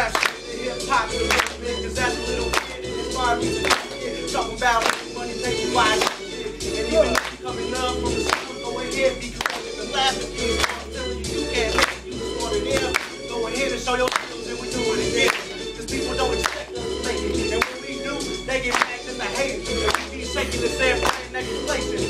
rap shit, the hip hop, the rap cause that's a little weird. And inspired me to this Talking about money, paper, why shit. And even if you coming up from the school, go ahead, be creative and laugh again. I'm telling you, you can't listen, you just want it in. Go ahead and show your skills and we're doing it again. Cause people don't expect us to make it. And when we do, they get mad cause I hate it. And we be shaking the same right next places.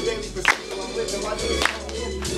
daily pursuit I'm living. My days